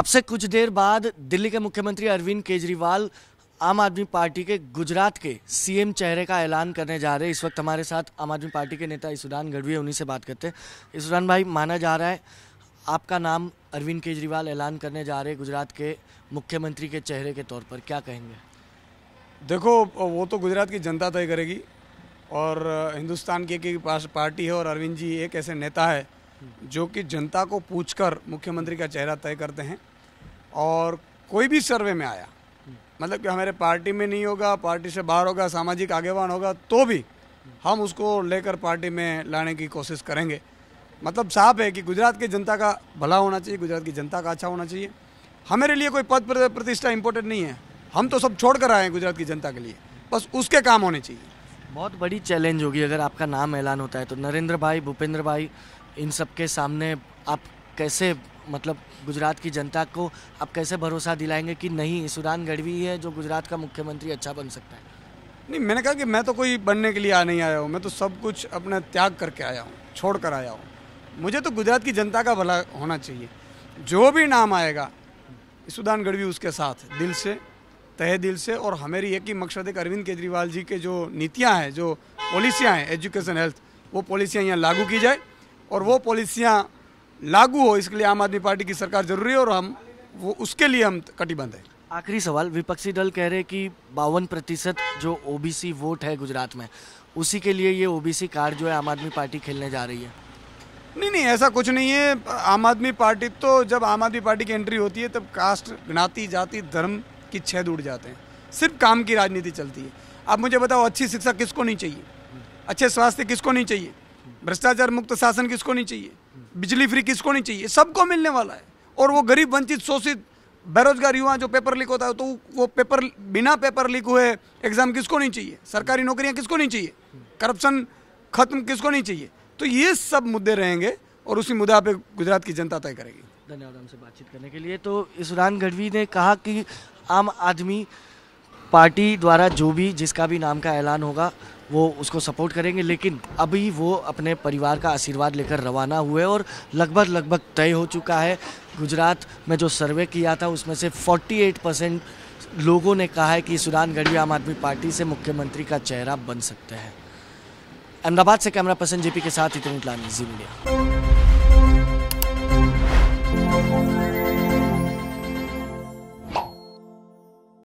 अब से कुछ देर बाद दिल्ली के मुख्यमंत्री अरविंद केजरीवाल आम आदमी पार्टी के गुजरात के सीएम चेहरे का ऐलान करने जा रहे हैं। इस वक्त हमारे साथ आम आदमी पार्टी के नेता ईसुदान गढ़वी उन्हीं से बात करते हैं। ईसुदान भाई, माना जा रहा है आपका नाम अरविंद केजरीवाल ऐलान करने जा रहे हैं गुजरात के मुख्यमंत्री के चेहरे के तौर पर, क्या कहेंगे? देखो, वो तो गुजरात की जनता तय करेगी और हिंदुस्तान की एक पास पार्टी है और अरविंद जी एक ऐसे नेता है जो कि जनता को पूछकर मुख्यमंत्री का चेहरा तय करते हैं। और कोई भी सर्वे में आया मतलब कि हमारे पार्टी में नहीं होगा, पार्टी से बाहर होगा, सामाजिक आगेवान होगा तो भी हम उसको लेकर पार्टी में लाने की कोशिश करेंगे। मतलब साफ़ है कि गुजरात की जनता का भला होना चाहिए, गुजरात की जनता का अच्छा होना चाहिए। हमारे लिए कोई पद प्रतिष्ठा इंपॉर्टेंट नहीं है। हम तो सब छोड़ कर आए हैं गुजरात की जनता के लिए। बस उसके काम होने चाहिए। बहुत बड़ी चैलेंज होगी अगर आपका नाम ऐलान होता है तो। नरेंद्र भाई, भूपेंद्र भाई, इन सब के सामने आप कैसे मतलब गुजरात की जनता को आप कैसे भरोसा दिलाएँगे कि नहीं, सुदान गढ़वी है जो गुजरात का मुख्यमंत्री अच्छा बन सकता है? नहीं, मैंने कहा कि मैं तो कोई बनने के लिए आ नहीं आया हूँ, मैं तो सब कुछ अपना त्याग करके आया हूँ, छोड़ कर आया हूँ। मुझे तो गुजरात की जनता का भला होना चाहिए। जो भी नाम आएगा, सुदान गढ़वी उसके साथ, दिल से, तहे दिल से, और हमारी एक ही मकसद है कि अरविंद केजरीवाल जी के जो नीतियाँ हैं, जो पॉलिसियाँ हैं, एजुकेशन, हेल्थ, वो पॉलिसियाँ यहाँ लागू की जाए, और वो पॉलिसियाँ लागू हो इसके लिए आम आदमी पार्टी की सरकार ज़रूरी है और हम वो उसके लिए हम कटिबंध है। आखिरी सवाल विपक्षी दल कह रहे कि बावन प्रतिशत जो ओबीसी वोट है गुजरात में उसी के लिए ये ओबीसी कार्ड जो है आम आदमी पार्टी खेलने जा रही है। नहीं नहीं ऐसा कुछ नहीं है। आम आदमी पार्टी तो जब आम आदमी पार्टी की एंट्री होती है तब कास्ट ज्ञाति जाति धर्म की छेद उड़ जाते हैं। सिर्फ़ काम की राजनीति चलती है। आप मुझे बताओ अच्छी शिक्षा किसको नहीं चाहिए? अच्छे स्वास्थ्य किसको नहीं चाहिए? भ्रष्टाचार मुक्त शासन किसको नहीं चाहिए? बिजली फ्री किसको नहीं चाहिए? सबको मिलने वाला है। और वो गरीब वंचित शोषित बेरोजगार युवा जो पेपर लीक होता है तो वो पेपर, बिना पेपर लीक हुए एग्ज़ाम किसको नहीं चाहिए? सरकारी नौकरियाँ किसको नहीं चाहिए? करप्शन खत्म किसको नहीं चाहिए? तो ये सब मुद्दे रहेंगे और उसी मुद्दा पे गुजरात की जनता तय करेगी। धन्यवाद हमसे बातचीत करने के लिए। तो इसरान गढ़वी ने कहा कि आम आदमी पार्टी द्वारा जो भी जिसका भी नाम का ऐलान होगा, वो उसको सपोर्ट करेंगे। लेकिन अभी वो अपने परिवार का आशीर्वाद लेकर रवाना हुए और लगभग लगभग तय हो चुका है। गुजरात में जो सर्वे किया था, उसमें से 48 परसेंट लोगों ने कहा है कि सुरान गढ़वी आम आदमी पार्टी से मुख्यमंत्री का चेहरा बन सकते हैं। अहमदाबाद से कैमरा पर्सन जेपी के साथ इतनी जी मीडिया।